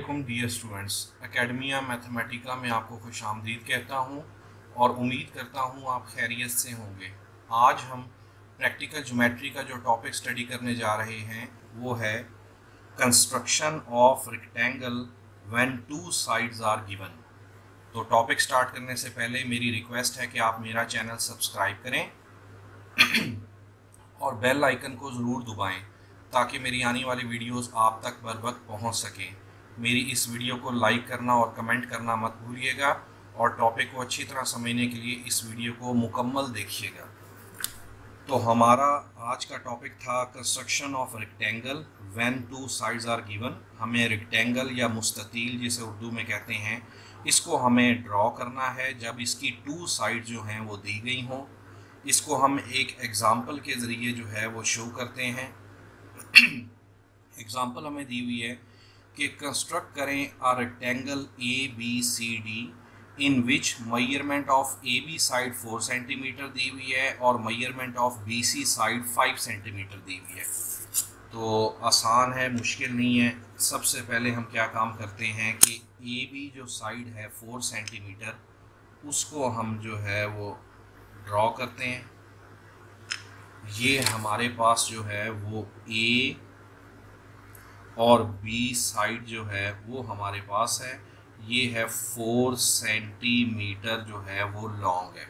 असलकुम dear students academia Mathematica में आपको खुश आमदीद कहता हूँ और उम्मीद करता हूँ आप खैरियत से होंगे। आज हम प्रैक्टिकल जोमेट्री का जो टॉपिक स्टडी करने जा रहे हैं, वो है construction of rectangle when two sides are given तो टॉपिक स्टार्ट करने से पहले मेरी रिक्वेस्ट है कि आप मेरा चैनल सब्सक्राइब करें और बेल आइकन को ज़रूर दबाएँ, ताकि मेरी आने वाली वीडियोस आप तक बर वक्त पहुँच सकें। मेरी इस वीडियो को लाइक करना और कमेंट करना मत भूलिएगा और टॉपिक को अच्छी तरह समझने के लिए इस वीडियो को मुकम्मल देखिएगा। तो हमारा आज का टॉपिक था construction of rectangle when two sides are given हमें रेक्टेंगल या मुस्ततील जिसे उर्दू में कहते हैं, इसको हमें ड्रॉ करना है। जब इसकी टू साइड जो हैं वो दी गई हों, इसको हम एक एग्ज़ाम्पल के ज़रिए जो है वो शो करते हैं। एग्ज़ाम्पल हमें दी हुई है कि कंस्ट्रक्ट करें a rectangle A B C D in which measurement of A B side four centimetre दी हुई है और measurement of B C side five centimetre दी हुई है। तो आसान है, मुश्किल नहीं है। सबसे पहले हम क्या काम करते हैं कि ए बी जो साइड है फोर सेंटीमीटर उसको हम जो है वो ड्रॉ करते हैं। ये हमारे पास जो है वो ए और बी साइड जो है वो हमारे पास है। ये है फोर सेंटीमीटर जो है वो लॉन्ग है।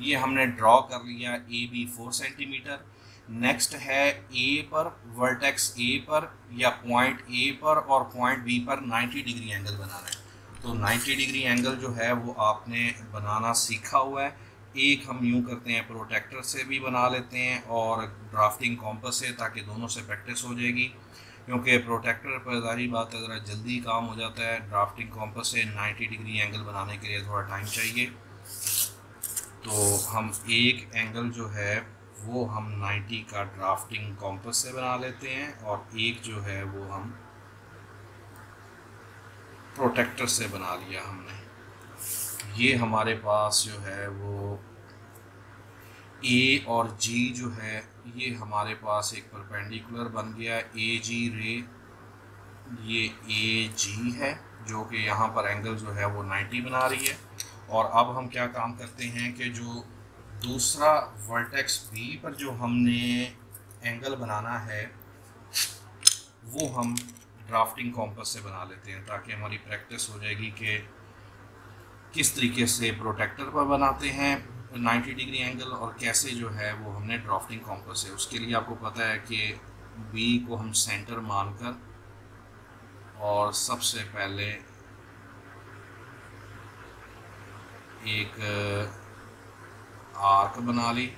ये हमने ड्रॉ कर लिया A B four centimetre next है ए पर वर्टेक्स ए पर या पॉइंट ए पर और पॉइंट बी पर 90 डिग्री एंगल बनाना है। तो 90 डिग्री एंगल जो है वो आपने बनाना सीखा हुआ है। एक हम यूँ करते हैं प्रोटेक्टर से भी बना लेते हैं और ड्राफ्टिंग कॉम्पस से ताकि दोनों से प्रैक्टिस हो जाएगी। क्योंकि प्रोटेक्टर पर ज़ाहिर बात है, ज़रा जल्दी काम हो जाता है। ड्राफ्टिंग कॉम्पस से 90 डिग्री एंगल बनाने के लिए थोड़ा टाइम चाहिए। तो हम एक एंगल जो है, वो हम 90 का ड्राफ्टिंग कॉम्पस से बना लेते हैं और एक जो है, वो हम प्रोटेक्टर से बना लिया हमने। ये हमारे पास जो है, वो ए और जी जो है, ये हमारे पास एक परपेंडिकुलर बन गया ए जी रे ये ए जी है, जो कि यहाँ पर एंगल जो है वो 90 बना रही है। और अब हम क्या काम करते हैं कि जो दूसरा वर्टेक्स बी पर जो हमने एंगल बनाना है, वो हम ड्राफ्टिंग कॉम्पस से बना लेते हैं, ताकि हमारी प्रैक्टिस हो जाएगी कि किस तरीके से प्रोटेक्टर पर बनाते हैं। 90 डिग्री एंगल और कैसे जो है वो हमने ड्राफ्टिंग कॉम्पस है, उसके लिए आपको पता है कि बी को हम सेंटर मानकर और सबसे पहले एक आर्क बना ली।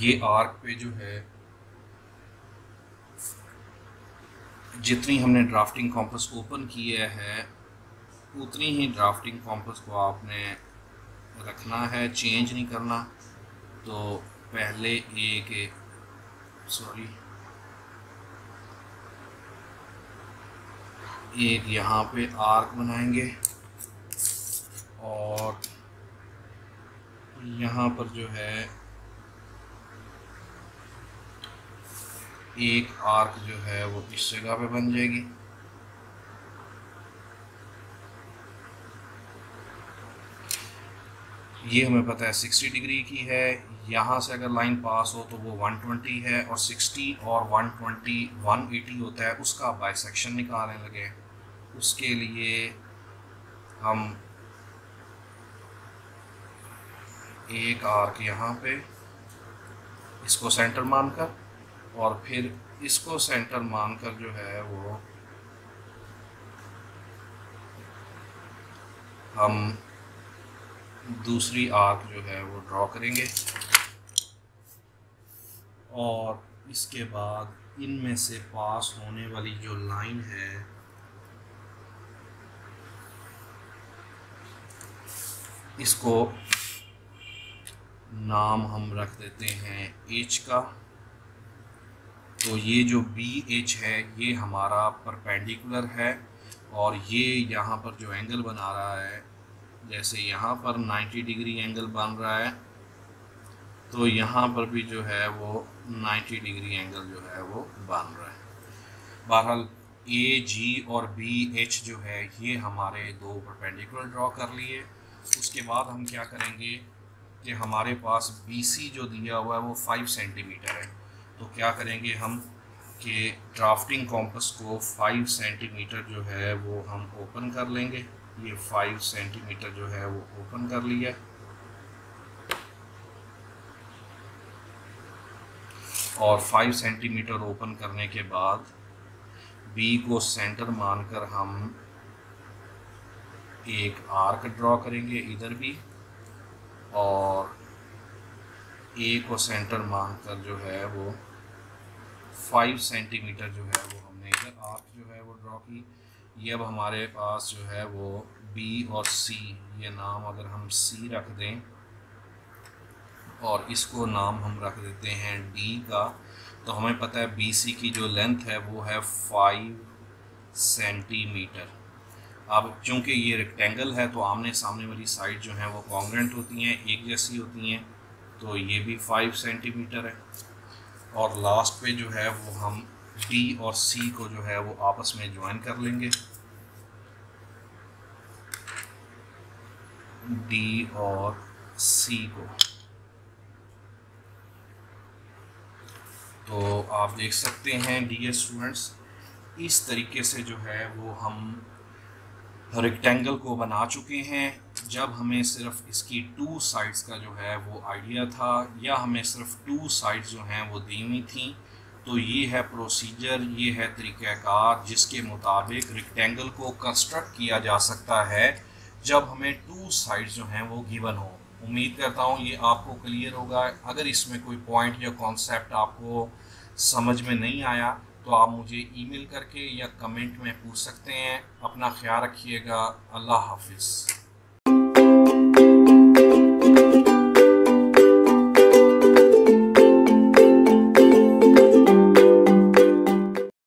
ये आर्क पे जो है जितनी हमने ड्राफ्टिंग कॉम्पस ओपन किया है, उतनी ही ड्राफ्टिंग कॉम्पस को आपने रखना है चेंज नहीं करना। तो पहले एक सॉरी एक यहाँ पे आर्क बनाएँगे और यहाँ पर जो है एक आर्क जो है वो इस जगह पे बन जाएगी। ये हमें पता है 60 डिग्री की है। यहाँ से अगर लाइन पास हो तो वो 120 है और 60 और 120 180 होता है। उसका बाइसेक्शन निकालने लगे। उसके लिए हम एक आर्क यहाँ पे, इसको सेंटर मानकर और फिर इसको सेंटर मानकर जो है वो हम दूसरी आर्क जो है वो ड्रॉ करेंगे। और इसके बाद इनमें से पास होने वाली जो लाइन है, इसको नाम हम रख देते हैं एच का। तो ये जो बी एच है, ये हमारा परपेंडिकुलर है और ये यहाँ पर जो एंगल बना रहा है, जैसे यहाँ पर 90 डिग्री एंगल बन रहा है तो यहाँ पर भी जो है वो 90 डिग्री एंगल जो है वो बन रहा है। बहरहाल ए जी और बी एच जो है, ये हमारे दो परपेंडिकुलर ड्रॉ कर लिए। उसके बाद हम क्या करेंगे कि हमारे पास बी सी जो दिया हुआ है, वो फाइव सेंटीमीटर है। तो क्या करेंगे हम कि ड्राफ्टिंग कॉम्पस को फाइव सेंटीमीटर जो है वो हम ओपन कर लेंगे। ये फाइव सेंटीमीटर जो है वो ओपन कर लिया। और फाइव सेंटीमीटर ओपन करने के बाद बी को सेंटर मानकर हम एक आर्क ड्रॉ करेंगे इधर भी। और ए को सेंटर मानकर जो है वो फाइव सेंटीमीटर जो है वो हमने इधर आर्क जो है वो ड्रॉ की। ये अब हमारे पास जो है वो बी और सी ये नाम अगर हम सी रख दें और इसको नाम हम रख देते हैं डी का तो हमें पता है बी सी की जो लेंथ है वो है फाइव सेंटीमीटर अब चूँकि ये रेक्टेंगल है तो आमने सामने वाली साइड जो है वो कॉन्ग्रेंट होती हैं, एक जैसी होती हैं तो ये भी फाइव सेंटीमीटर है। और लास्ट पे जो है वो हम डी और सी को जो है वो आपस में ज्वाइन कर लेंगे। डी और सी को। तो आप देख सकते हैं डी स्टूडेंट्स इस तरीके से जो है वो हम रेक्टेंगल को बना चुके हैं। जब हमें सिर्फ़ इसकी टू साइड्स का जो है वो आइडिया था, या हमें सिर्फ़ टू साइड्स जो हैं वो दी हुई थी तो ये है प्रोसीजर ये है तरीक़ाकार जिसके मुताबिक रेक्टेंगल को कंस्ट्रक्ट किया जा सकता है जब हमें टू साइड्स जो हैं वो गिवन हो। उम्मीद करता हूँ ये आपको क्लियर होगा। अगर इसमें कोई पॉइंट या कॉन्सेप्ट आपको समझ में नहीं आया तो आप मुझे ईमेल करके या कमेंट में पूछ सकते हैं। अपना ख्याल रखिएगा। अल्लाह हाफिज़।